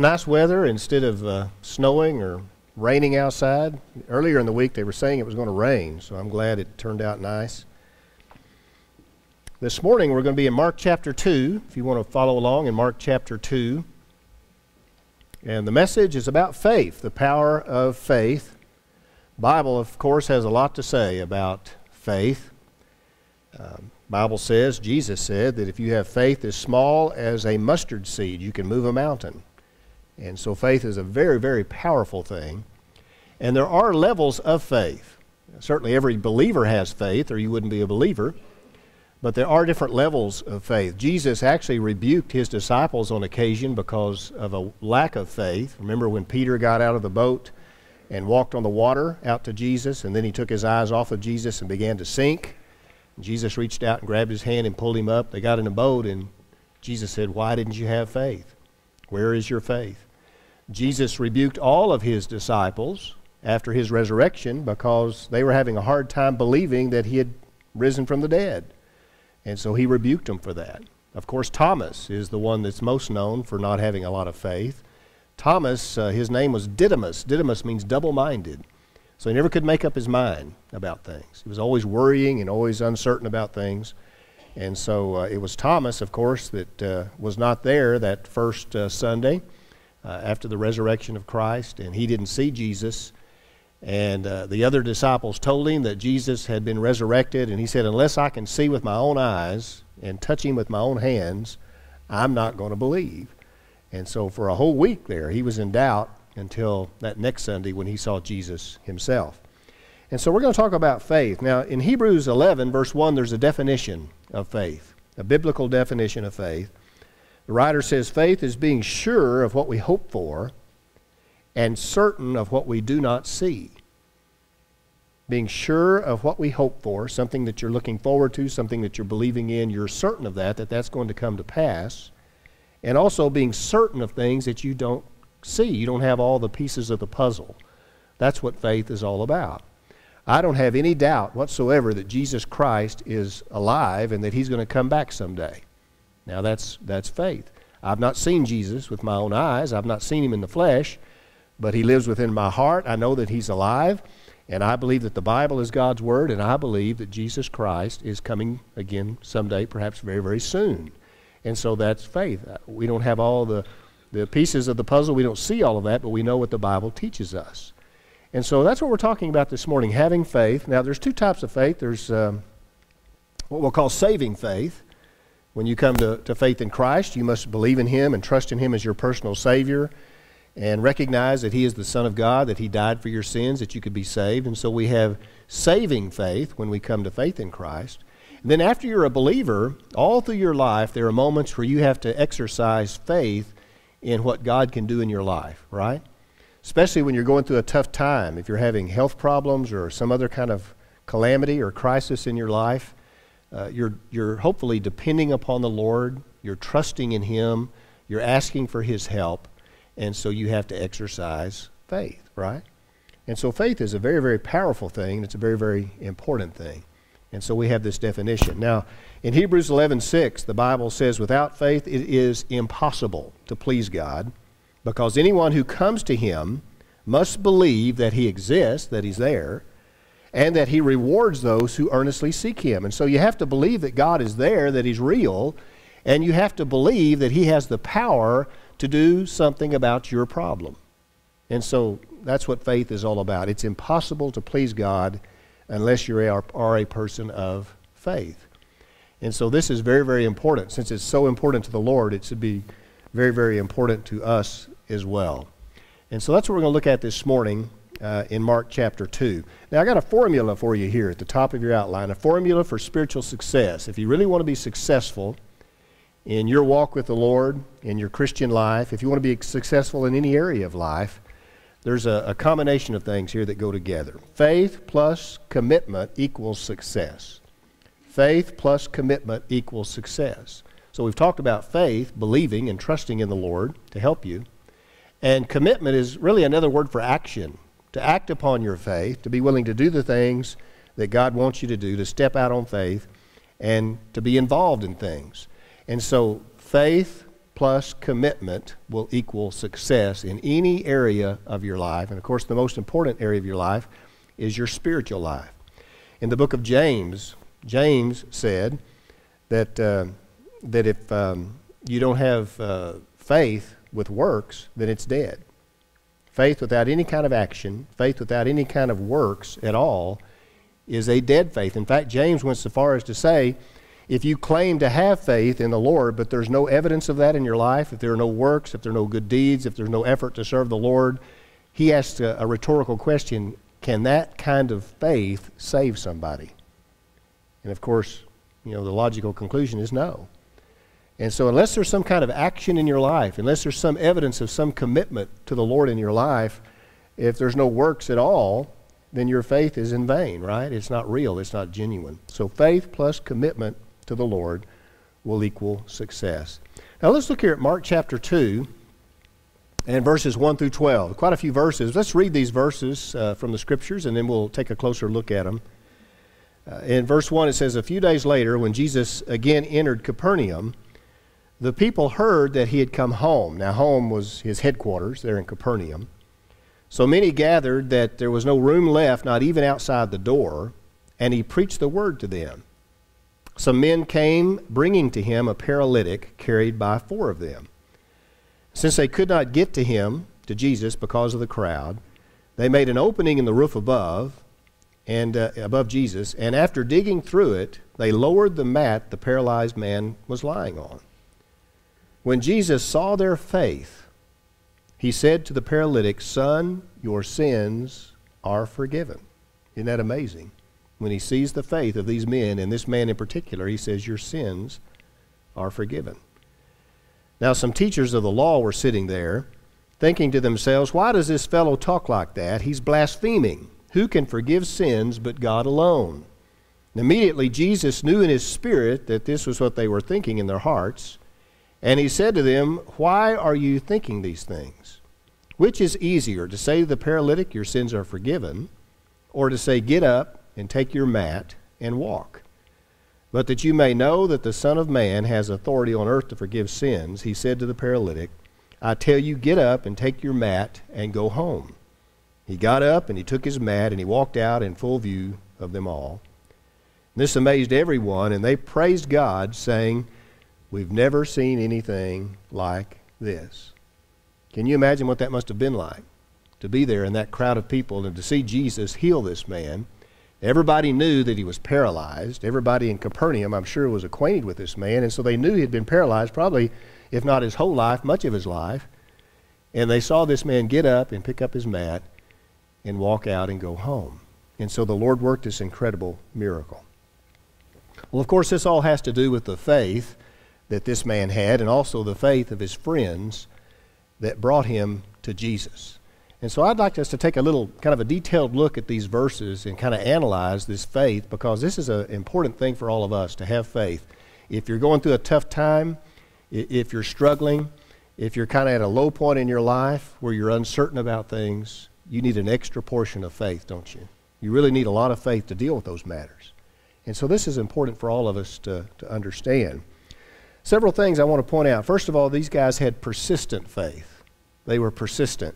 Nice weather instead of uh, snowing or raining outside. Earlier in the week, they were saying it was going to rain, so I'm glad it turned out nice. This morning, we're going to be in Mark chapter 2, if you want to follow along in Mark chapter 2. And the message is about faith, the power of faith. Bible, of course, has a lot to say about faith. Um, Bible says, Jesus said, that if you have faith as small as a mustard seed, you can move a mountain. And so faith is a very, very powerful thing. And there are levels of faith. Certainly every believer has faith, or you wouldn't be a believer. But there are different levels of faith. Jesus actually rebuked his disciples on occasion because of a lack of faith. Remember when Peter got out of the boat and walked on the water out to Jesus, and then he took his eyes off of Jesus and began to sink? Jesus reached out and grabbed his hand and pulled him up. They got in a boat, and Jesus said, Why didn't you have faith? Where is your faith? Jesus rebuked all of his disciples after his resurrection because they were having a hard time believing that he had risen from the dead. And so he rebuked them for that. Of course, Thomas is the one that's most known for not having a lot of faith. Thomas, uh, his name was Didymus. Didymus means double minded. So he never could make up his mind about things. He was always worrying and always uncertain about things. And so uh, it was Thomas, of course, that uh, was not there that first uh, Sunday uh, after the resurrection of Christ, and he didn't see Jesus. And uh, the other disciples told him that Jesus had been resurrected, and he said, Unless I can see with my own eyes and touch him with my own hands, I'm not going to believe. And so for a whole week there, he was in doubt until that next Sunday when he saw Jesus himself. And so we're going to talk about faith. Now, in Hebrews 11, verse 1, there's a definition of faith, a biblical definition of faith. The writer says faith is being sure of what we hope for and certain of what we do not see. Being sure of what we hope for, something that you're looking forward to, something that you're believing in, you're certain of that, that that's going to come to pass. And also being certain of things that you don't see. You don't have all the pieces of the puzzle. That's what faith is all about. I don't have any doubt whatsoever that Jesus Christ is alive and that he's going to come back someday. Now that's that's faith. I've not seen Jesus with my own eyes. I've not seen him in the flesh, but he lives within my heart. I know that he's alive, and I believe that the Bible is God's word, and I believe that Jesus Christ is coming again someday, perhaps very very soon. And so that's faith. We don't have all the the pieces of the puzzle. We don't see all of that, but we know what the Bible teaches us. And so that's what we're talking about this morning, having faith. Now, there's two types of faith. There's um, what we'll call saving faith, when you come to, to faith in Christ, you must believe in Him and trust in Him as your personal Savior and recognize that He is the Son of God, that He died for your sins, that you could be saved. And so we have saving faith when we come to faith in Christ. And then after you're a believer, all through your life, there are moments where you have to exercise faith in what God can do in your life, right? Especially when you're going through a tough time, if you're having health problems or some other kind of calamity or crisis in your life uh, you're, you're hopefully depending upon the Lord, you're trusting in Him, you're asking for His help, and so you have to exercise faith, right? And so faith is a very, very powerful thing. and It's a very, very important thing. And so we have this definition. Now, in Hebrews 11:6, the Bible says, "Without faith it is impossible to please God, because anyone who comes to him must believe that he exists, that he's there, and that he rewards those who earnestly seek him. And so you have to believe that God is there, that he's real, and you have to believe that he has the power to do something about your problem. And so that's what faith is all about. It's impossible to please God unless you are, a person of faith. And so this is very, very important. Since it's so important to the Lord, it should be very, very important to us as well. And so that's what we're going to look at this morning uh, in Mark chapter 2. Now, I got a formula for you here at the top of your outline a formula for spiritual success. If you really want to be successful in your walk with the Lord, in your Christian life, if you want to be successful in any area of life, there's a, a combination of things here that go together. Faith plus commitment equals success. Faith plus commitment equals success. So we've talked about faith, believing and trusting in the Lord to help you. And commitment is really another word for action to act upon your faith, to be willing to do the things that God wants you to do, to step out on faith, and to be involved in things. And so, faith plus commitment will equal success in any area of your life. And of course, the most important area of your life is your spiritual life. In the book of James, James said that, uh, that if um, you don't have uh, faith with works, then it's dead. Faith without any kind of action, faith without any kind of works at all, is a dead faith. In fact, James went so far as to say if you claim to have faith in the Lord, but there's no evidence of that in your life, if there are no works, if there are no good deeds, if there's no effort to serve the Lord, he asks a, a rhetorical question can that kind of faith save somebody? And of course, you know, the logical conclusion is no. And so, unless there's some kind of action in your life, unless there's some evidence of some commitment to the Lord in your life, if there's no works at all, then your faith is in vain, right? It's not real, it's not genuine. So, faith plus commitment to the Lord will equal success. Now let's look here at Mark chapter 2 and verses 1 through 12. Quite a few verses. Let's read these verses uh, from the scriptures and then we'll take a closer look at them. Uh, in verse 1, it says, A few days later, when Jesus again entered Capernaum, the people heard that he had come home. Now, home was his headquarters there in Capernaum. So many gathered that there was no room left, not even outside the door, and he preached the word to them. Some men came bringing to him a paralytic carried by four of them. Since they could not get to him, to Jesus, because of the crowd, they made an opening in the roof above and uh, above Jesus, and after digging through it, they lowered the mat the paralyzed man was lying on. When Jesus saw their faith, he said to the paralytic, Son, your sins are forgiven. Isn't that amazing? when he sees the faith of these men, and this man in particular, he says, Your sins are forgiven. Now, some teachers of the law were sitting there, thinking to themselves, Why does this fellow talk like that? He's blaspheming. Who can forgive sins but God alone? And immediately, Jesus knew in his spirit that this was what they were thinking in their hearts. And he said to them, Why are you thinking these things? Which is easier, to say to the paralytic, Your sins are forgiven, or to say, Get up and take your mat and walk. But that you may know that the Son of Man has authority on earth to forgive sins, he said to the paralytic, I tell you, get up and take your mat and go home. He got up and he took his mat and he walked out in full view of them all. This amazed everyone, and they praised God, saying, We've never seen anything like this. Can you imagine what that must have been like? To be there in that crowd of people and to see Jesus heal this man Everybody knew that he was paralyzed. Everybody in Capernaum, I'm sure, was acquainted with this man, and so they knew he had been paralyzed probably, if not his whole life, much of his life. And they saw this man get up and pick up his mat and walk out and go home. And so the Lord worked this incredible miracle. Well, of course, this all has to do with the faith that this man had and also the faith of his friends that brought him to Jesus. And so I'd like us to take a little kind of a detailed look at these verses and kind of analyze this faith because this is an important thing for all of us to have faith. If you're going through a tough time, if you're struggling, if you're kind of at a low point in your life where you're uncertain about things, you need an extra portion of faith, don't you? You really need a lot of faith to deal with those matters. And so this is important for all of us to, to understand. Several things I want to point out. First of all, these guys had persistent faith, they were persistent.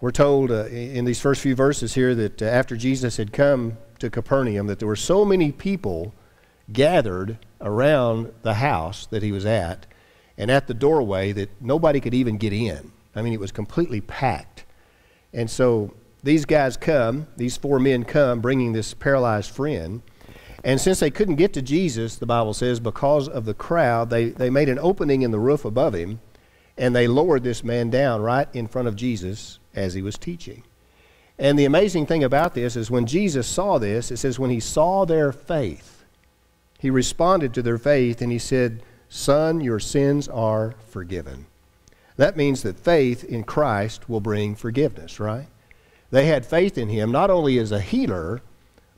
We're told uh, in these first few verses here that uh, after Jesus had come to Capernaum, that there were so many people gathered around the house that he was at and at the doorway that nobody could even get in. I mean, it was completely packed. And so these guys come, these four men come, bringing this paralyzed friend. And since they couldn't get to Jesus, the Bible says, because of the crowd, they, they made an opening in the roof above him and they lowered this man down right in front of Jesus as he was teaching. And the amazing thing about this is when Jesus saw this, it says, when he saw their faith, he responded to their faith and he said, Son, your sins are forgiven. That means that faith in Christ will bring forgiveness, right? They had faith in him not only as a healer,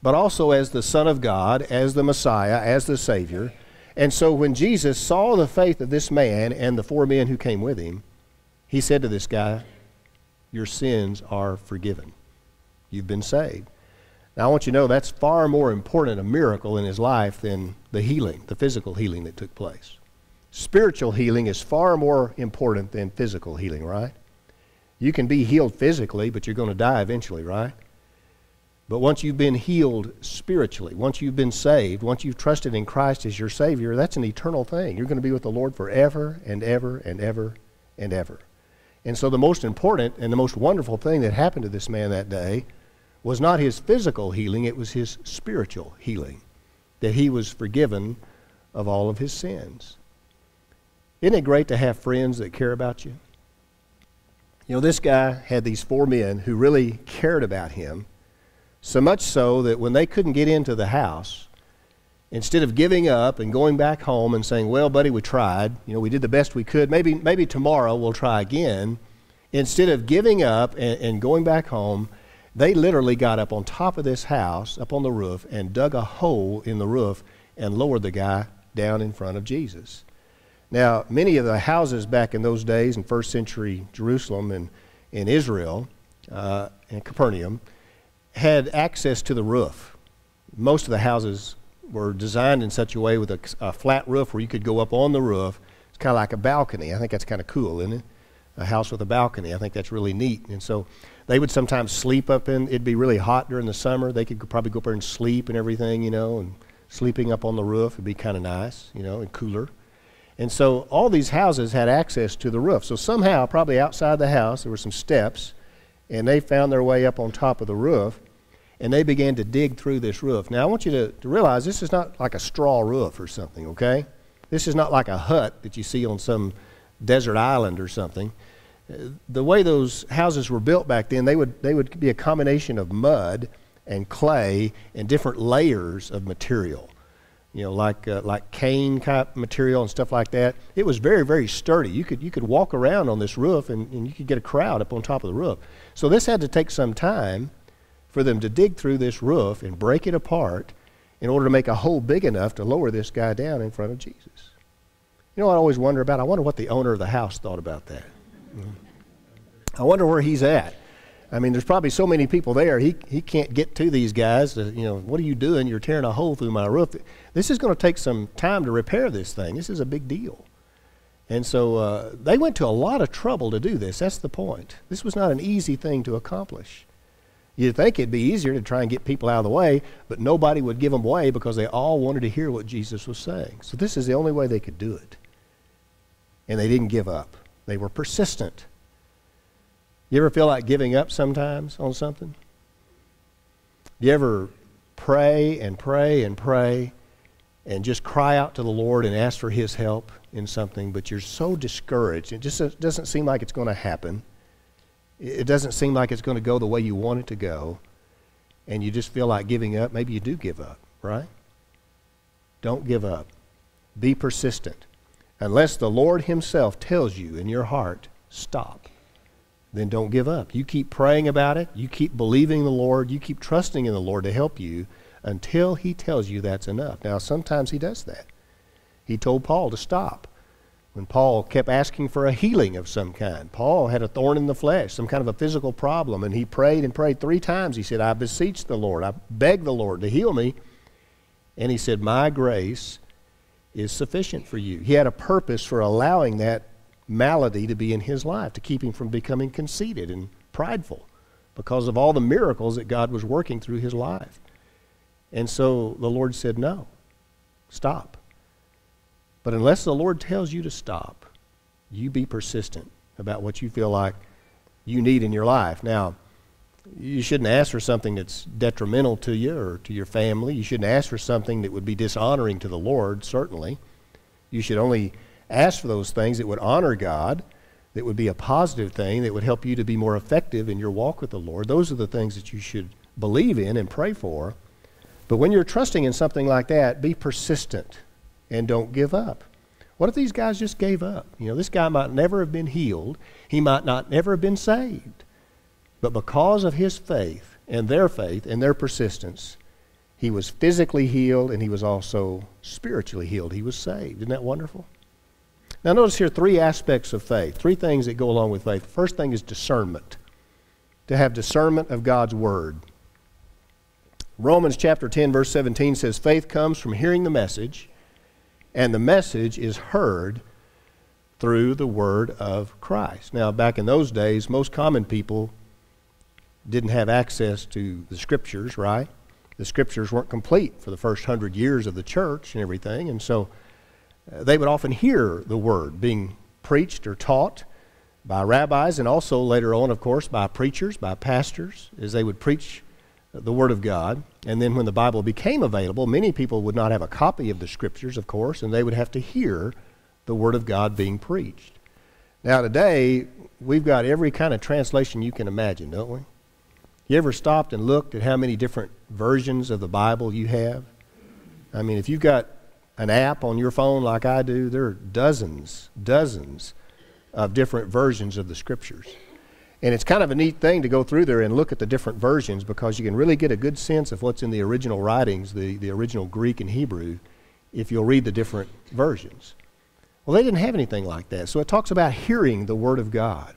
but also as the Son of God, as the Messiah, as the Savior. And so when Jesus saw the faith of this man and the four men who came with him, he said to this guy, your sins are forgiven. You've been saved. Now, I want you to know that's far more important a miracle in his life than the healing, the physical healing that took place. Spiritual healing is far more important than physical healing, right? You can be healed physically, but you're going to die eventually, right? But once you've been healed spiritually, once you've been saved, once you've trusted in Christ as your Savior, that's an eternal thing. You're going to be with the Lord forever and ever and ever and ever. And so, the most important and the most wonderful thing that happened to this man that day was not his physical healing, it was his spiritual healing. That he was forgiven of all of his sins. Isn't it great to have friends that care about you? You know, this guy had these four men who really cared about him, so much so that when they couldn't get into the house, instead of giving up and going back home and saying, "Well, buddy, we tried. You know, we did the best we could. Maybe, maybe tomorrow we'll try again," instead of giving up and, and going back home, they literally got up on top of this house, up on the roof, and dug a hole in the roof and lowered the guy down in front of Jesus. Now, many of the houses back in those days in first century Jerusalem and in Israel uh, and Capernaum had access to the roof. Most of the houses were designed in such a way with a, a flat roof where you could go up on the roof. It's kind of like a balcony. I think that's kind of cool, isn't it? A house with a balcony. I think that's really neat. And so they would sometimes sleep up in. It'd be really hot during the summer. They could probably go up there and sleep and everything, you know, and sleeping up on the roof would be kind of nice, you know, and cooler. And so all these houses had access to the roof. So somehow, probably outside the house, there were some steps, and they found their way up on top of the roof, and they began to dig through this roof. Now, I want you to, to realize this is not like a straw roof or something, okay? This is not like a hut that you see on some desert island or something. The way those houses were built back then, they would, they would be a combination of mud and clay and different layers of material. You know, like uh, like cane type material and stuff like that. It was very very sturdy. You could you could walk around on this roof and, and you could get a crowd up on top of the roof. So this had to take some time for them to dig through this roof and break it apart in order to make a hole big enough to lower this guy down in front of Jesus. You know I always wonder about? I wonder what the owner of the house thought about that. I wonder where he's at. I mean, there's probably so many people there. He, he can't get to these guys. To, you know, what are you doing? You're tearing a hole through my roof. This is going to take some time to repair this thing. This is a big deal. And so uh, they went to a lot of trouble to do this. That's the point. This was not an easy thing to accomplish. You'd think it'd be easier to try and get people out of the way, but nobody would give them way because they all wanted to hear what Jesus was saying. So this is the only way they could do it. And they didn't give up, they were persistent. You ever feel like giving up sometimes on something? You ever pray and pray and pray and just cry out to the Lord and ask for His help in something, but you're so discouraged. It just doesn't seem like it's going to happen. It doesn't seem like it's going to go the way you want it to go, and you just feel like giving up. Maybe you do give up, right? Don't give up. Be persistent. Unless the Lord Himself tells you in your heart, stop then don't give up. You keep praying about it. You keep believing the Lord. You keep trusting in the Lord to help you until He tells you that's enough. Now, sometimes He does that. He told Paul to stop when Paul kept asking for a healing of some kind. Paul had a thorn in the flesh, some kind of a physical problem, and he prayed and prayed three times. He said, I beseech the Lord, I beg the Lord to heal me. And he said, My grace is sufficient for you. He had a purpose for allowing that malady to be in his life, to keep him from becoming conceited and prideful because of all the miracles that God was working through his life. And so the Lord said, No, stop. But unless the Lord tells you to stop, you be persistent about what you feel like you need in your life. Now, you shouldn't ask for something that's detrimental to you or to your family. You shouldn't ask for something that would be dishonoring to the Lord, certainly. You should only ask for those things that would honor God, that would be a positive thing, that would help you to be more effective in your walk with the Lord. Those are the things that you should believe in and pray for. But when you're trusting in something like that, be persistent and don't give up. What if these guys just gave up? You know, this guy might never have been healed. He might not never have been saved. But because of his faith and their faith and their persistence, he was physically healed and he was also spiritually healed. He was saved. Isn't that wonderful? Now, notice here three aspects of faith, three things that go along with faith. First thing is discernment, to have discernment of God's Word. Romans chapter 10, verse 17 says, Faith comes from hearing the message, and the message is heard through the word of Christ. Now, back in those days, most common people didn't have access to the scriptures, right? The scriptures weren't complete for the first hundred years of the church and everything, and so uh, they would often hear the word being preached or taught by rabbis and also later on, of course, by preachers, by pastors, as they would preach the Word of God. And then when the Bible became available, many people would not have a copy of the Scriptures, of course, and they would have to hear the Word of God being preached. Now, today, we've got every kind of translation you can imagine, don't we? You ever stopped and looked at how many different versions of the Bible you have? I mean, if you've got an app on your phone like I do, there are dozens, dozens of different versions of the Scriptures. And it's kind of a neat thing to go through there and look at the different versions because you can really get a good sense of what's in the original writings, the, the original Greek and Hebrew, if you'll read the different versions. Well, they didn't have anything like that. So it talks about hearing the Word of God.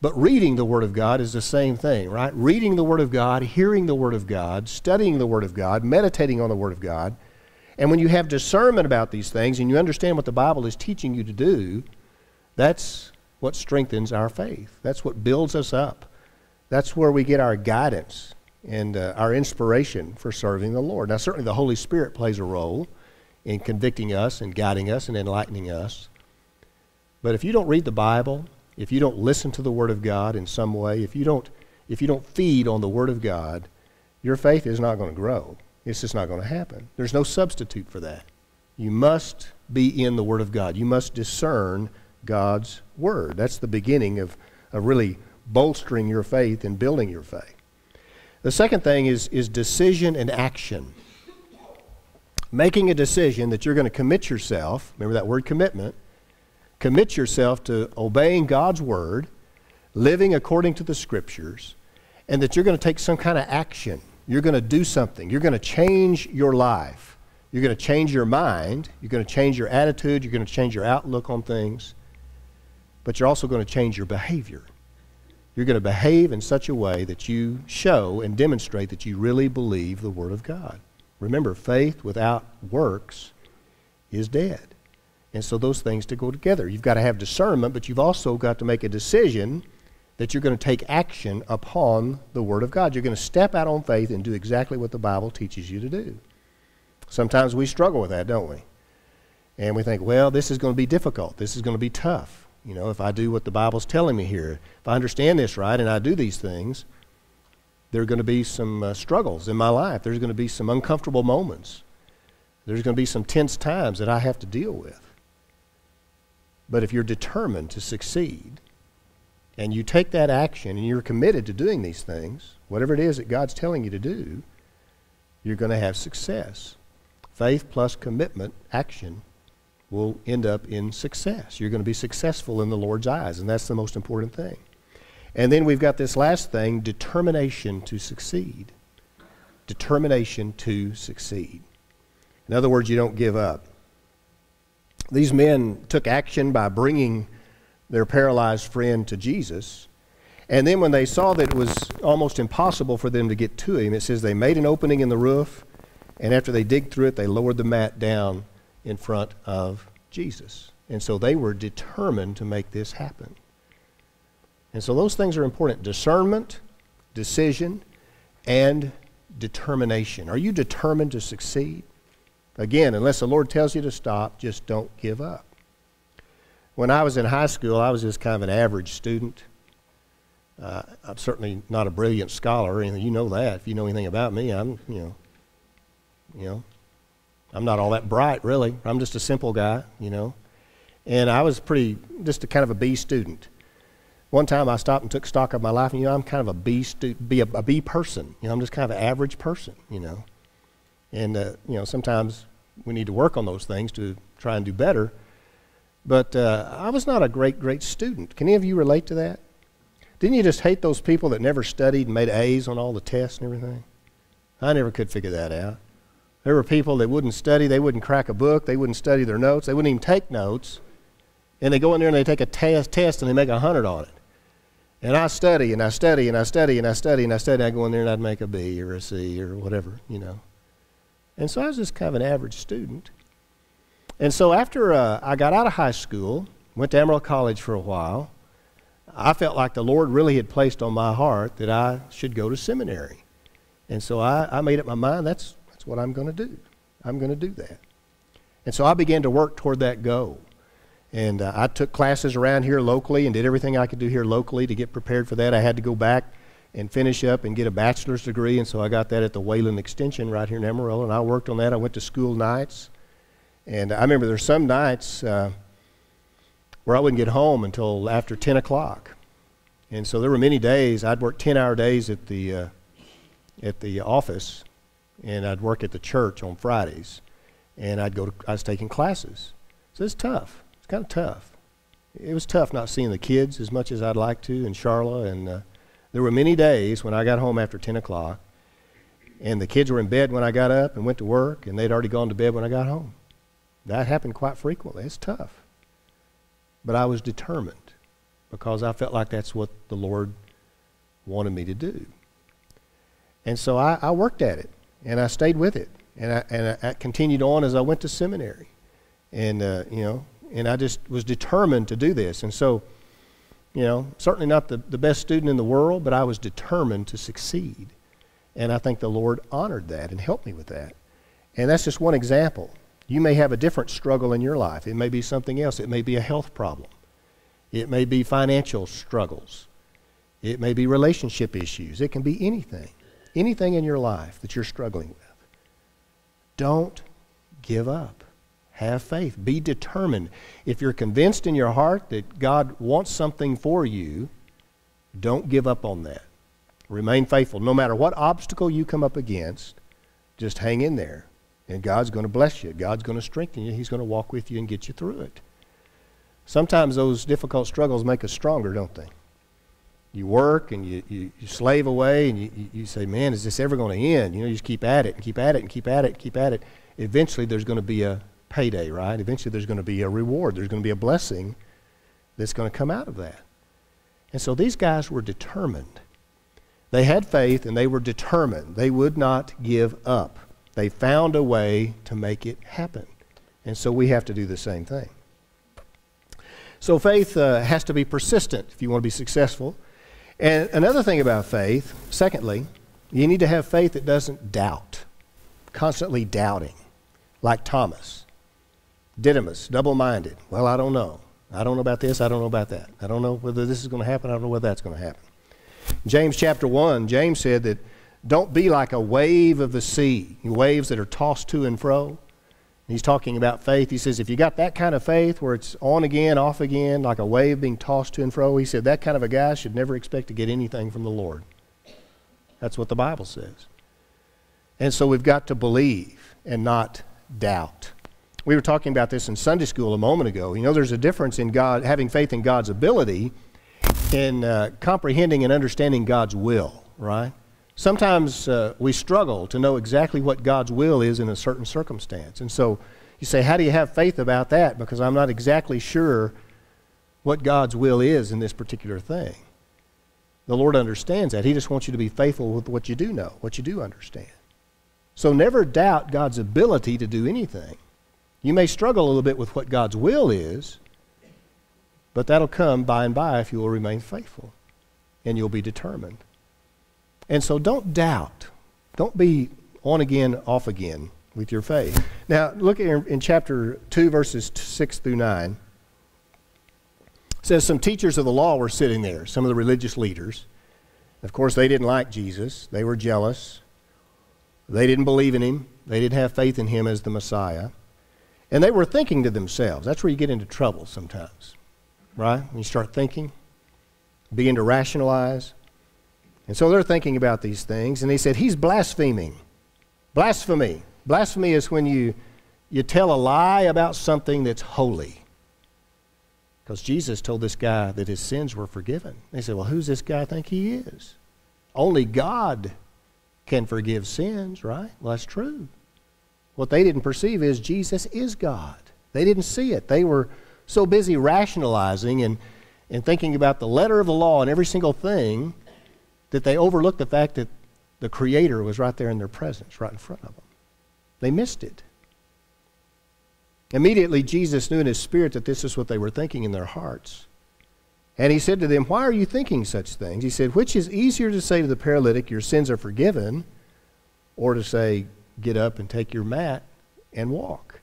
But reading the Word of God is the same thing, right? Reading the Word of God, hearing the Word of God, studying the Word of God, meditating on the Word of God. And when you have discernment about these things and you understand what the Bible is teaching you to do, that's what strengthens our faith. That's what builds us up. That's where we get our guidance and uh, our inspiration for serving the Lord. Now, certainly the Holy Spirit plays a role in convicting us and guiding us and enlightening us. But if you don't read the Bible, if you don't listen to the Word of God in some way, if you don't, if you don't feed on the Word of God, your faith is not going to grow. It's just not going to happen. There's no substitute for that. You must be in the Word of God. You must discern God's Word. That's the beginning of, of really bolstering your faith and building your faith. The second thing is, is decision and action making a decision that you're going to commit yourself, remember that word commitment, commit yourself to obeying God's word, living according to the scriptures, and that you're going to take some kind of action. You're going to do something. You're going to change your life. You're going to change your mind. You're going to change your attitude. You're going to change your outlook on things. But you're also going to change your behavior. You're going to behave in such a way that you show and demonstrate that you really believe the Word of God. Remember, faith without works is dead. And so those things to go together. You've got to have discernment, but you've also got to make a decision that you're going to take action upon the Word of God. You're going to step out on faith and do exactly what the Bible teaches you to do. Sometimes we struggle with that, don't we? And we think, well, this is going to be difficult. This is going to be tough. You know, if I do what the Bible's telling me here, if I understand this right and I do these things, there are going to be some uh, struggles in my life. There's going to be some uncomfortable moments. There's going to be some tense times that I have to deal with. But if you're determined to succeed and you take that action and you're committed to doing these things, whatever it is that God's telling you to do, you're going to have success. Faith plus commitment, action, will end up in success. You're going to be successful in the Lord's eyes, and that's the most important thing. And then we've got this last thing determination to succeed. Determination to succeed. In other words, you don't give up. These men took action by bringing their paralyzed friend to Jesus. And then when they saw that it was almost impossible for them to get to him, it says they made an opening in the roof, and after they digged through it, they lowered the mat down in front of Jesus. And so they were determined to make this happen. And so those things are important discernment, decision, and determination. Are you determined to succeed? Again, unless the Lord tells you to stop, just don't give up. When I was in high school, I was just kind of an average student. Uh, I'm certainly not a brilliant scholar, you know that. If you know anything about me, I'm, you know, you know, I'm not all that bright, really. I'm just a simple guy, you know. And I was pretty, just a kind of a B student. One time I stopped and took stock of my life, and you know, I'm kind of a B, stu- be a, a B person. You know, I'm just kind of an average person, you know. And, uh, you know, sometimes we need to work on those things to try and do better. But uh, I was not a great, great student. Can any of you relate to that? Didn't you just hate those people that never studied and made A's on all the tests and everything? I never could figure that out. There were people that wouldn't study, they wouldn't crack a book, they wouldn't study their notes, they wouldn't even take notes. And they go in there and they take a test, test and they make a hundred on it. And I study and I study and I study and I study and I study. And I go in there and I'd make a B or a C or whatever, you know. And so I was just kind of an average student. And so after uh, I got out of high school, went to Amarillo College for a while, I felt like the Lord really had placed on my heart that I should go to seminary. And so I, I made up my mind that's, that's what I'm going to do. I'm going to do that. And so I began to work toward that goal. And uh, I took classes around here locally and did everything I could do here locally to get prepared for that. I had to go back and finish up and get a bachelor's degree, and so I got that at the Wayland Extension right here in Amarillo, and I worked on that. I went to school nights, and I remember there's some nights uh, where I wouldn't get home until after 10 o'clock. And so there were many days I'd work 10-hour days at the uh, at the office, and I'd work at the church on Fridays, and I'd go to I was taking classes. So it's tough. It's kind of tough. It was tough not seeing the kids as much as I'd like to in Charlotte, and uh, there were many days when I got home after 10 o'clock, and the kids were in bed when I got up and went to work, and they'd already gone to bed when I got home. That happened quite frequently. It's tough. But I was determined because I felt like that's what the Lord wanted me to do. And so I, I worked at it, and I stayed with it, and I, and I, continued on as I went to seminary. And, uh, you know, and I just was determined to do this. And so, you know, certainly not the, the best student in the world, but I was determined to succeed. And I think the Lord honored that and helped me with that. And that's just one example. You may have a different struggle in your life. It may be something else. It may be a health problem. It may be financial struggles. It may be relationship issues. It can be anything. Anything in your life that you're struggling with. Don't give up. Have faith. Be determined. If you're convinced in your heart that God wants something for you, don't give up on that. Remain faithful. No matter what obstacle you come up against, just hang in there. And God's going to bless you. God's going to strengthen you. He's going to walk with you and get you through it. Sometimes those difficult struggles make us stronger, don't they? You work and you, you, you slave away and you, you say, man, is this ever going to end? You know, you just keep at it and keep at it and keep at it and keep at it. Eventually, there's going to be a payday, right? Eventually, there's going to be a reward. There's going to be a blessing that's going to come out of that. And so these guys were determined. They had faith and they were determined. They would not give up. They found a way to make it happen. And so we have to do the same thing. So faith uh, has to be persistent if you want to be successful. And another thing about faith, secondly, you need to have faith that doesn't doubt, constantly doubting, like Thomas. Didymus, double minded. Well, I don't know. I don't know about this. I don't know about that. I don't know whether this is going to happen. I don't know whether that's going to happen. James chapter 1, James said that don't be like a wave of the sea, waves that are tossed to and fro. He's talking about faith. He says, if you got that kind of faith where it's on again, off again, like a wave being tossed to and fro, he said that kind of a guy should never expect to get anything from the Lord. That's what the Bible says. And so we've got to believe and not doubt. We were talking about this in Sunday school a moment ago. You know, there's a difference in God having faith in God's ability in uh, comprehending and understanding God's will, right? Sometimes uh, we struggle to know exactly what God's will is in a certain circumstance. And so you say, How do you have faith about that? Because I'm not exactly sure what God's will is in this particular thing. The Lord understands that. He just wants you to be faithful with what you do know, what you do understand. So never doubt God's ability to do anything. You may struggle a little bit with what God's will is, but that'll come by and by if you will remain faithful and you'll be determined. And so don't doubt. Don't be on again, off again with your faith. Now, look in, in chapter 2, verses 6 through 9. It says, Some teachers of the law were sitting there, some of the religious leaders. Of course, they didn't like Jesus, they were jealous. They didn't believe in him, they didn't have faith in him as the Messiah. And they were thinking to themselves. That's where you get into trouble sometimes, right? When you start thinking, begin to rationalize. And so they're thinking about these things, and he said, He's blaspheming. Blasphemy. Blasphemy is when you, you tell a lie about something that's holy. Because Jesus told this guy that his sins were forgiven. They said, Well, who's this guy think he is? Only God can forgive sins, right? Well, that's true. What they didn't perceive is Jesus is God. They didn't see it. They were so busy rationalizing and, and thinking about the letter of the law and every single thing that they overlooked the fact that the Creator was right there in their presence, right in front of them. They missed it. Immediately, Jesus knew in his spirit that this is what they were thinking in their hearts. And he said to them, Why are you thinking such things? He said, Which is easier to say to the paralytic, Your sins are forgiven, or to say, Get up and take your mat and walk?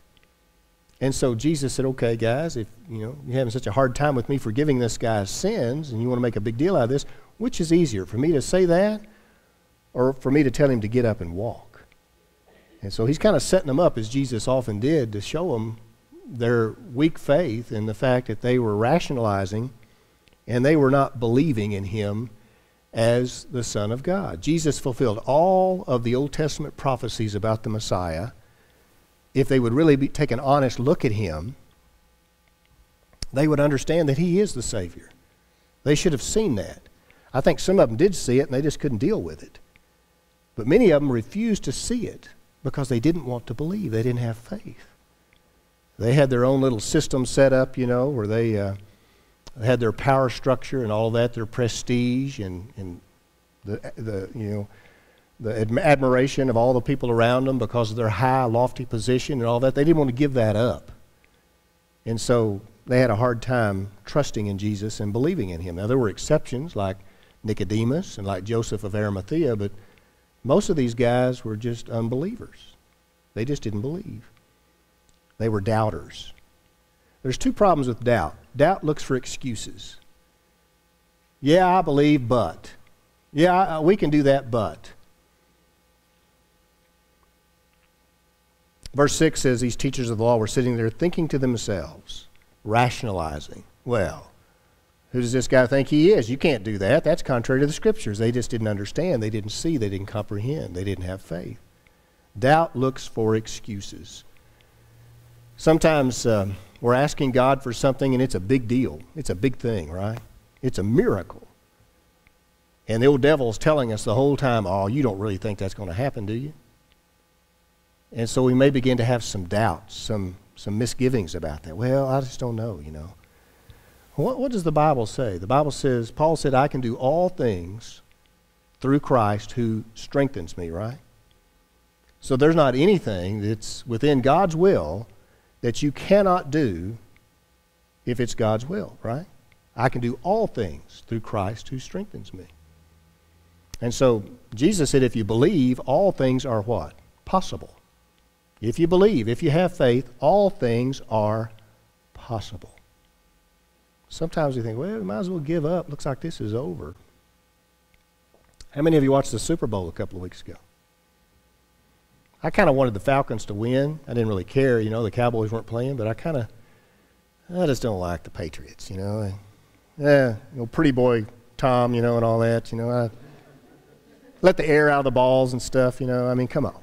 And so Jesus said, Okay, guys, if you know you're having such a hard time with me forgiving this guy's sins and you want to make a big deal out of this, which is easier, for me to say that or for me to tell him to get up and walk? And so he's kind of setting them up, as Jesus often did, to show them their weak faith and the fact that they were rationalizing and they were not believing in him as the Son of God. Jesus fulfilled all of the Old Testament prophecies about the Messiah. If they would really be, take an honest look at him, they would understand that he is the Savior. They should have seen that. I think some of them did see it and they just couldn't deal with it. But many of them refused to see it because they didn't want to believe. They didn't have faith. They had their own little system set up, you know, where they uh, had their power structure and all that, their prestige and, and the, the, you know, the admiration of all the people around them because of their high, lofty position and all that. They didn't want to give that up. And so they had a hard time trusting in Jesus and believing in him. Now, there were exceptions like Nicodemus and like Joseph of Arimathea, but most of these guys were just unbelievers. They just didn't believe. They were doubters. There's two problems with doubt. Doubt looks for excuses. Yeah, I believe, but. Yeah, we can do that, but. Verse 6 says these teachers of the law were sitting there thinking to themselves, rationalizing. Well, who does this guy think he is? You can't do that. That's contrary to the scriptures. They just didn't understand. They didn't see. They didn't comprehend. They didn't have faith. Doubt looks for excuses. Sometimes um, we're asking God for something and it's a big deal. It's a big thing, right? It's a miracle. And the old devil's telling us the whole time, oh, you don't really think that's going to happen, do you? And so we may begin to have some doubts, some, some misgivings about that. Well, I just don't know, you know. What, what does the Bible say? The Bible says, Paul said, I can do all things through Christ who strengthens me, right? So there's not anything that's within God's will that you cannot do if it's God's will, right? I can do all things through Christ who strengthens me. And so Jesus said, if you believe, all things are what? Possible. If you believe, if you have faith, all things are possible. Sometimes we think, well, we might as well give up. Looks like this is over. How many of you watched the Super Bowl a couple of weeks ago? I kind of wanted the Falcons to win. I didn't really care, you know, the Cowboys weren't playing, but I kind of, I just don't like the Patriots, you know. Yeah, you know, pretty boy Tom, you know, and all that, you know. I let the air out of the balls and stuff, you know. I mean, come on.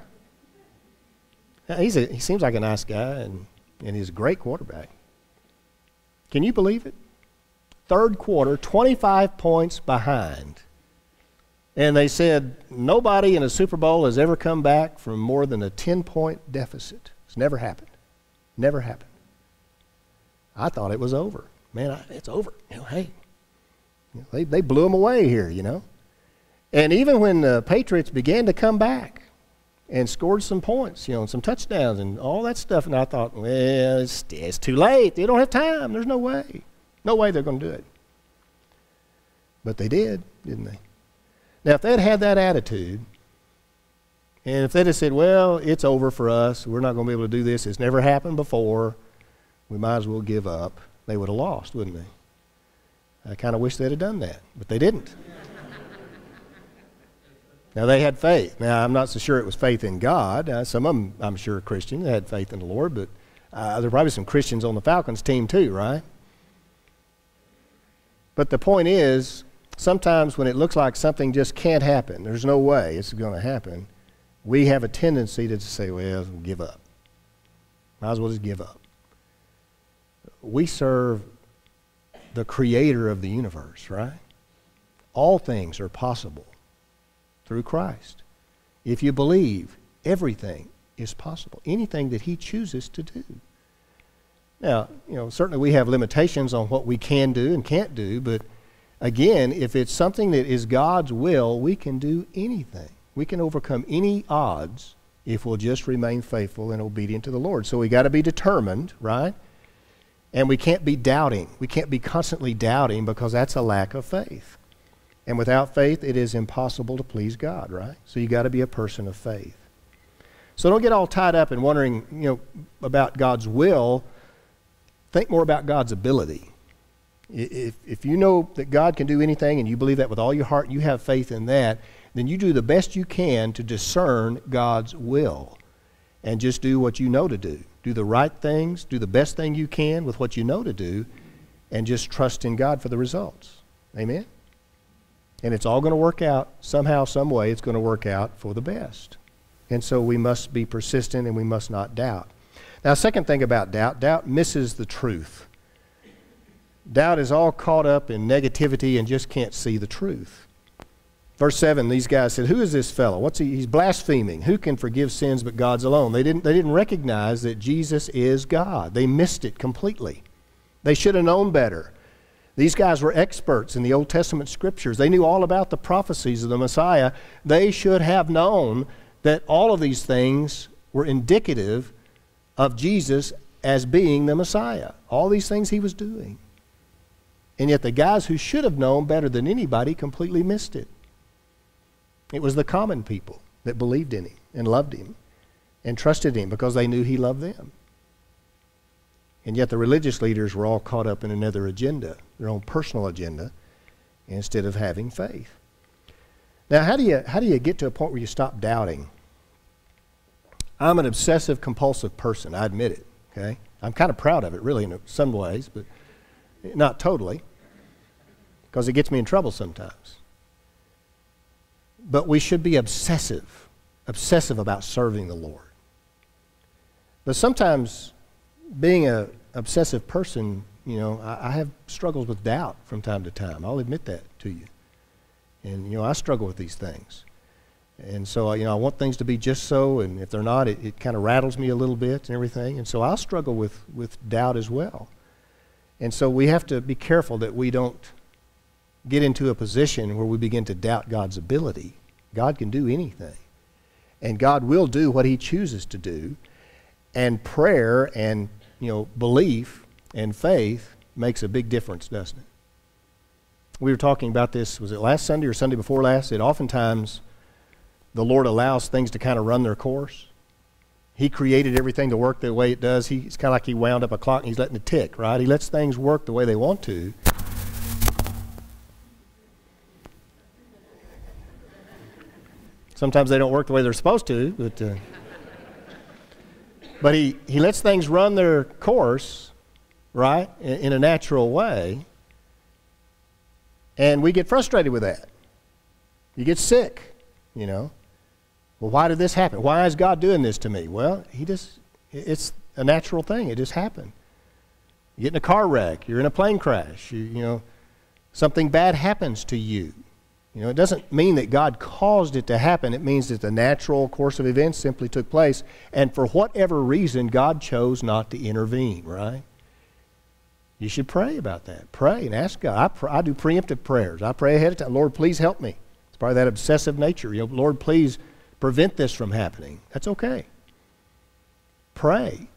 He's a, he seems like a nice guy, and, and he's a great quarterback. Can you believe it? Third quarter, 25 points behind. And they said, nobody in a Super Bowl has ever come back from more than a 10 point deficit. It's never happened. Never happened. I thought it was over. Man, I, it's over. You know, hey, you know, they, they blew them away here, you know. And even when the Patriots began to come back and scored some points, you know, and some touchdowns and all that stuff, and I thought, well, it's, it's too late. They don't have time. There's no way. No way they're going to do it. But they did, didn't they? Now, if they'd had that attitude, and if they'd have said, well, it's over for us, we're not going to be able to do this, it's never happened before, we might as well give up, they would have lost, wouldn't they? I kind of wish they'd have done that, but they didn't. now, they had faith. Now, I'm not so sure it was faith in God. Uh, some of them, I'm sure, are Christians, they had faith in the Lord, but uh, there are probably some Christians on the Falcons team too, right? But the point is, sometimes when it looks like something just can't happen, there's no way it's going to happen, we have a tendency to say, well, give up. Might as well just give up. We serve the creator of the universe, right? All things are possible through Christ. If you believe, everything is possible. Anything that he chooses to do. Now, you know, certainly we have limitations on what we can do and can't do, but again, if it's something that is God's will, we can do anything. We can overcome any odds if we'll just remain faithful and obedient to the Lord. So we got to be determined, right? And we can't be doubting. We can't be constantly doubting because that's a lack of faith. And without faith, it is impossible to please God, right? So you got to be a person of faith. So don't get all tied up in wondering, you know, about God's will. Think more about God's ability. If, if you know that God can do anything and you believe that with all your heart, and you have faith in that, then you do the best you can to discern God's will and just do what you know to do. Do the right things, do the best thing you can with what you know to do, and just trust in God for the results. Amen? And it's all going to work out somehow, some way, it's going to work out for the best. And so we must be persistent and we must not doubt. Now, second thing about doubt doubt misses the truth. Doubt is all caught up in negativity and just can't see the truth. Verse 7, these guys said, Who is this fellow? What's he? He's blaspheming. Who can forgive sins but God's alone? They didn't, they didn't recognize that Jesus is God. They missed it completely. They should have known better. These guys were experts in the Old Testament scriptures. They knew all about the prophecies of the Messiah. They should have known that all of these things were indicative of Jesus as being the Messiah. All these things he was doing. And yet the guys who should have known better than anybody completely missed it. It was the common people that believed in him and loved him and trusted him because they knew he loved them. And yet the religious leaders were all caught up in another agenda, their own personal agenda, instead of having faith. Now, how do you, how do you get to a point where you stop doubting? I'm an obsessive compulsive person, I admit it, okay? I'm kind of proud of it, really, in some ways, but not totally, because it gets me in trouble sometimes. But we should be obsessive, obsessive about serving the Lord. But sometimes being an obsessive person, you know, I, I, have struggles with doubt from time to time. I'll admit that to you. And, you know, I struggle with these things. And so, you know, I want things to be just so, and if they're not, it, it kind of rattles me a little bit and everything. And so I'll struggle with, with doubt as well. And so we have to be careful that we don't get into a position where we begin to doubt God's ability. God can do anything. And God will do what he chooses to do. And prayer and you know, belief and faith makes a big difference, doesn't it? We were talking about this, was it last Sunday or Sunday before last? It oftentimes the Lord allows things to kind of run their course. He created everything to work the way it does. He, it's kind of like he wound up a clock and he's letting it tick, right? He lets things work the way they want to. Sometimes they don't work the way they're supposed to, but. Uh, but he, he lets things run their course, right, in, in a natural way. And we get frustrated with that. You get sick, you know. Well, why did this happen? Why is God doing this to me? Well, he just, it's a natural thing. It just happened. You get in a car wreck, you're in a plane crash, you, you know, something bad happens to you. You know, it doesn't mean that God caused it to happen. It means that the natural course of events simply took place. And for whatever reason, God chose not to intervene, right? You should pray about that. Pray and ask God. I, pr- I do preemptive prayers. I pray ahead of time. Lord, please help me. It's part of that obsessive nature. You know, Lord, please prevent this from happening. That's okay. Pray.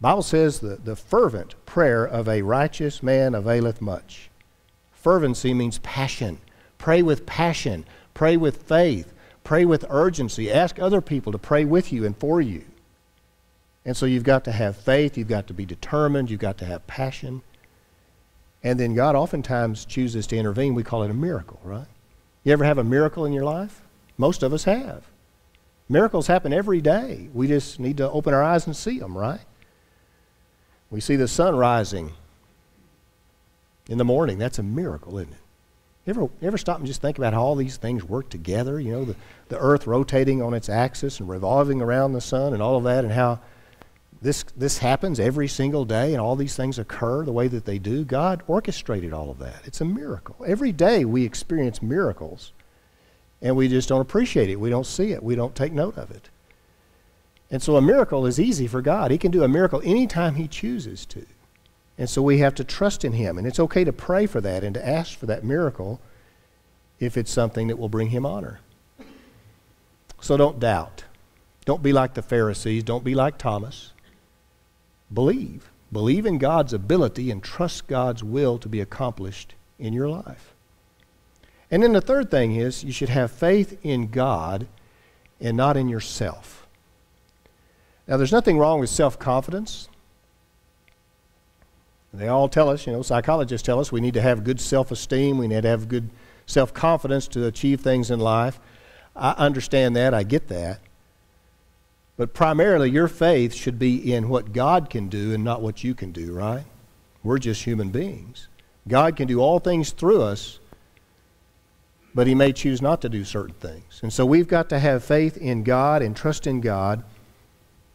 Bible says the, the fervent prayer of a righteous man availeth much. Fervency means passion. Pray with passion. Pray with faith. Pray with urgency. Ask other people to pray with you and for you. And so you've got to have faith. You've got to be determined. You've got to have passion. And then God oftentimes chooses to intervene. We call it a miracle, right? You ever have a miracle in your life? Most of us have. Miracles happen every day. We just need to open our eyes and see them, right? We see the sun rising in the morning. That's a miracle, isn't it? Ever, ever stop and just think about how all these things work together? You know, the, the earth rotating on its axis and revolving around the sun and all of that, and how this, this happens every single day and all these things occur the way that they do. God orchestrated all of that. It's a miracle. Every day we experience miracles, and we just don't appreciate it. We don't see it. We don't take note of it. And so a miracle is easy for God. He can do a miracle anytime He chooses to. And so we have to trust in Him. And it's okay to pray for that and to ask for that miracle if it's something that will bring Him honor. So don't doubt. Don't be like the Pharisees. Don't be like Thomas. Believe. Believe in God's ability and trust God's will to be accomplished in your life. And then the third thing is you should have faith in God and not in yourself. Now, there's nothing wrong with self confidence. They all tell us, you know, psychologists tell us we need to have good self esteem, we need to have good self confidence to achieve things in life. I understand that, I get that. But primarily, your faith should be in what God can do and not what you can do, right? We're just human beings. God can do all things through us, but He may choose not to do certain things. And so we've got to have faith in God and trust in God.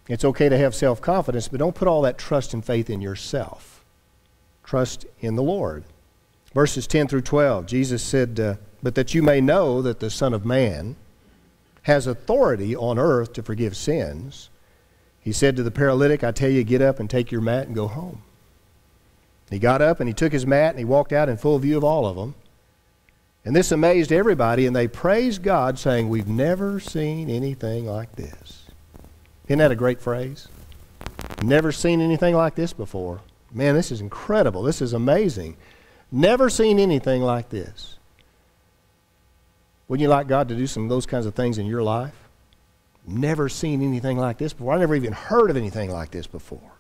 It's okay to have self confidence, but don't put all that trust and faith in yourself. Trust in the Lord. Verses 10 through 12, Jesus said, uh, But that you may know that the Son of Man has authority on earth to forgive sins, he said to the paralytic, I tell you, get up and take your mat and go home. He got up and he took his mat and he walked out in full view of all of them. And this amazed everybody, and they praised God, saying, We've never seen anything like this. Isn't that a great phrase? Never seen anything like this before. Man, this is incredible. This is amazing. Never seen anything like this. Wouldn't you like God to do some of those kinds of things in your life? Never seen anything like this before. I never even heard of anything like this before.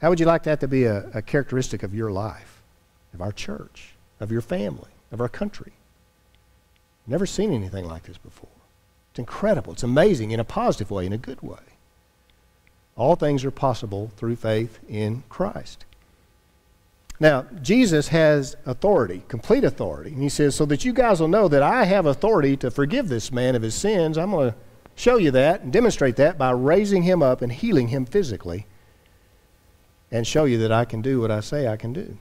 How would you like that to be a, a characteristic of your life, of our church, of your family, of our country? Never seen anything like this before. It's incredible. It's amazing in a positive way, in a good way. All things are possible through faith in Christ. Now, Jesus has authority, complete authority. And he says, So that you guys will know that I have authority to forgive this man of his sins, I'm going to show you that and demonstrate that by raising him up and healing him physically and show you that I can do what I say I can do.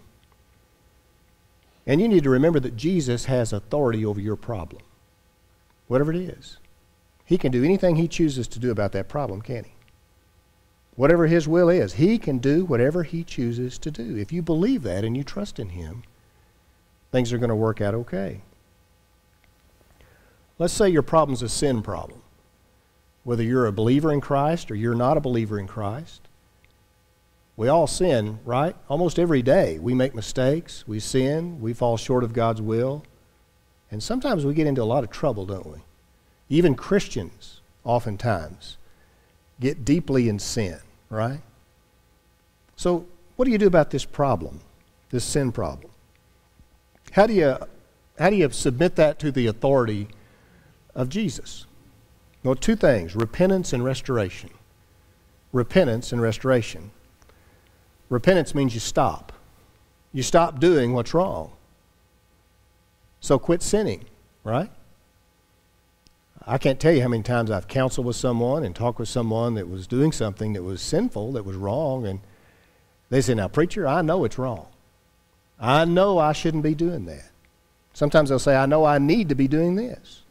And you need to remember that Jesus has authority over your problem, whatever it is. He can do anything he chooses to do about that problem, can he? whatever His will is. He can do whatever He chooses to do. If you believe that and you trust in Him, things are going to work out okay. Let's say your problem's a sin problem. Whether you're a believer in Christ or you're not a believer in Christ, we all sin, right? Almost every day. We make mistakes, we sin, we fall short of God's will. And sometimes we get into a lot of trouble, don't we? Even Christians, oftentimes get deeply in sin, right? So, what do you do about this problem, this sin problem? How do you, how do you submit that to the authority of Jesus? Well, two things repentance and restoration. Repentance and restoration. Repentance means you stop. You stop doing what's wrong. So quit sinning, right? I can't tell you how many times I've counseled with someone and talked with someone that was doing something that was sinful, that was wrong, and they say, Now, preacher, I know it's wrong. I know I shouldn't be doing that. Sometimes they'll say, I know I need to be doing this.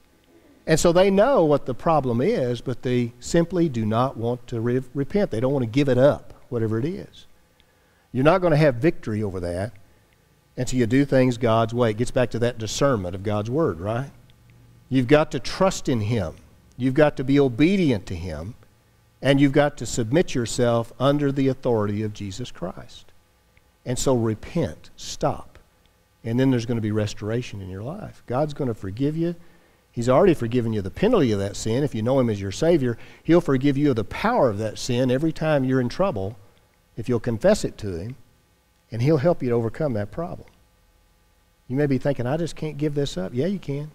And so they know what the problem is, but they simply do not want to re- repent. They don't want to give it up, whatever it is. You're not going to have victory over that until you do things God's way. It gets back to that discernment of God's Word, right? You've got to trust in Him. You've got to be obedient to Him. And you've got to submit yourself under the authority of Jesus Christ. And so repent, stop. And then there's going to be restoration in your life. God's going to forgive you. He's already forgiven you the penalty of that sin. If you know Him as your Savior, He'll forgive you of the power of that sin every time you're in trouble if you'll confess it to Him, and He'll help you to overcome that problem. You may be thinking, I just can't give this up. Yeah, you can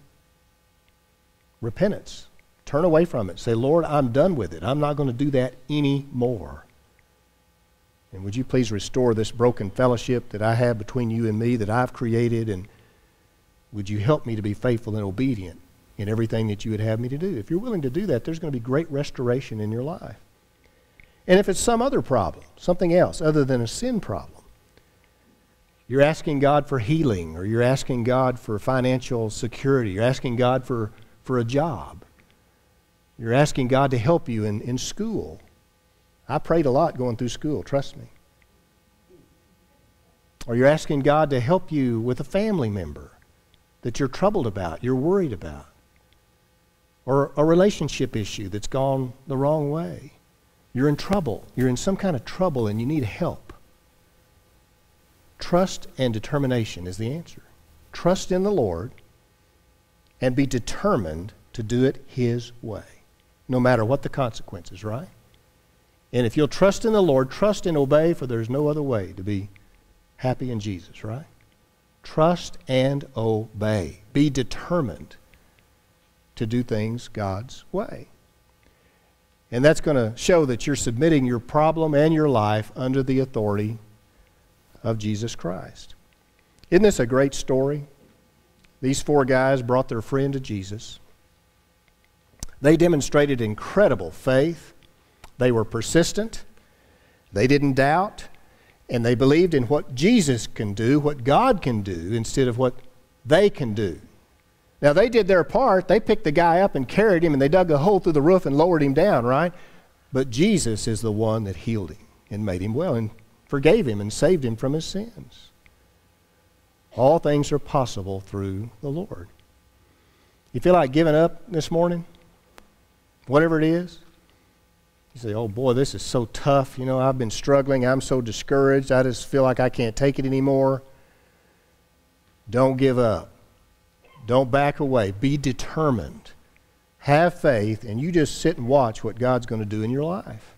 repentance. Turn away from it. Say, Lord, I'm done with it. I'm not going to do that anymore. And would you please restore this broken fellowship that I have between you and me that I've created? And would you help me to be faithful and obedient in everything that you would have me to do? If you're willing to do that, there's going to be great restoration in your life. And if it's some other problem, something else other than a sin problem, you're asking God for healing, or you're asking God for financial security, you're asking God for for a job. You're asking God to help you in, in school. I prayed a lot going through school, trust me. Or you're asking God to help you with a family member that you're troubled about, you're worried about. or a relationship issue that's gone the wrong way. You're in trouble. You're in some kind of trouble and you need help. Trust and determination is the answer. Trust in the Lord and be determined to do it His way, no matter what the consequences, right? And if you'll trust in the Lord, trust and obey, for there's no other way to be happy in Jesus, right? Trust and obey. Be determined to do things God's way. And that's going to show that you're submitting your problem and your life under the authority of Jesus Christ. Isn't this a great story? These four guys brought their friend to Jesus. They demonstrated incredible faith. They were persistent. They didn't doubt. And they believed in what Jesus can do, what God can do, instead of what they can do. Now, they did their part. They picked the guy up and carried him, and they dug a hole through the roof and lowered him down, right? But Jesus is the one that healed him and made him well and forgave him and saved him from his sins. All things are possible through the Lord. You feel like giving up this morning? Whatever it is? You say, oh boy, this is so tough. You know, I've been struggling. I'm so discouraged. I just feel like I can't take it anymore. Don't give up. Don't back away. Be determined. Have faith, and you just sit and watch what God's going to do in your life.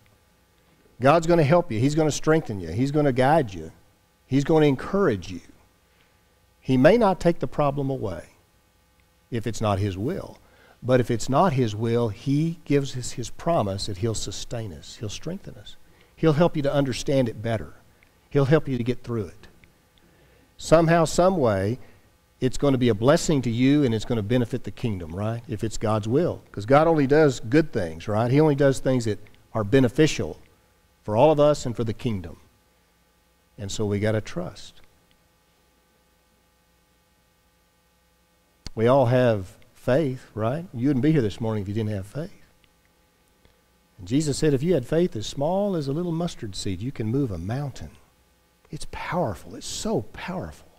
God's going to help you. He's going to strengthen you. He's going to guide you. He's going to encourage you. He may not take the problem away if it's not His will. But if it's not His will, He gives us His promise that He'll sustain us, He'll strengthen us. He'll help you to understand it better, He'll help you to get through it. Somehow, some way, it's going to be a blessing to you and it's going to benefit the kingdom, right? If it's God's will. Because God only does good things, right? He only does things that are beneficial for all of us and for the kingdom. And so we got to trust. We all have faith, right? You wouldn't be here this morning if you didn't have faith. And Jesus said, if you had faith as small as a little mustard seed, you can move a mountain. It's powerful. It's so powerful.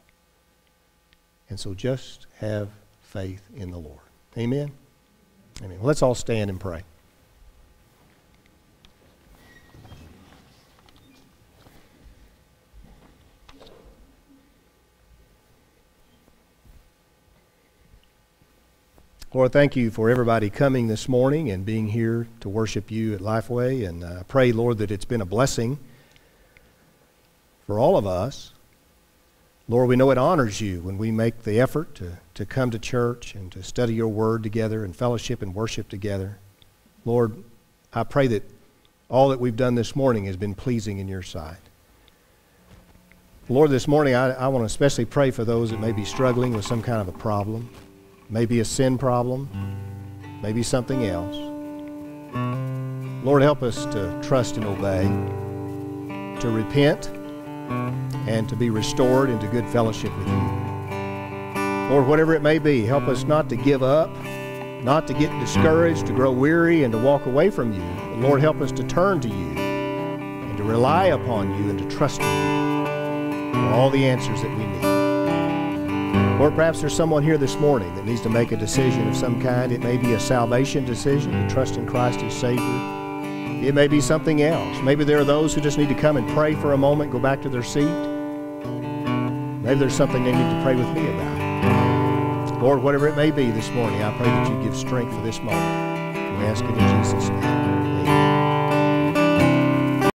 And so just have faith in the Lord. Amen? Amen. Well, let's all stand and pray. Lord, thank you for everybody coming this morning and being here to worship you at Lifeway. And I uh, pray, Lord, that it's been a blessing for all of us. Lord, we know it honors you when we make the effort to, to come to church and to study your word together and fellowship and worship together. Lord, I pray that all that we've done this morning has been pleasing in your sight. Lord, this morning I, I want to especially pray for those that may be struggling with some kind of a problem, maybe a sin problem, maybe something else. Lord, help us to trust and obey, to repent and to be restored into good fellowship with you. Lord, whatever it may be, help us not to give up, not to get discouraged, to grow weary, and to walk away from you. But Lord, help us to turn to you and to rely upon you and to trust in you for all the answers that we need. Lord, perhaps there's someone here this morning that needs to make a decision of some kind. It may be a salvation decision to trust in Christ as Savior. It may be something else. Maybe there are those who just need to come and pray for a moment, go back to their seat. Maybe there's something they need to pray with me about. Lord, whatever it may be this morning, I pray that you give strength for this moment. We ask it in Jesus' name.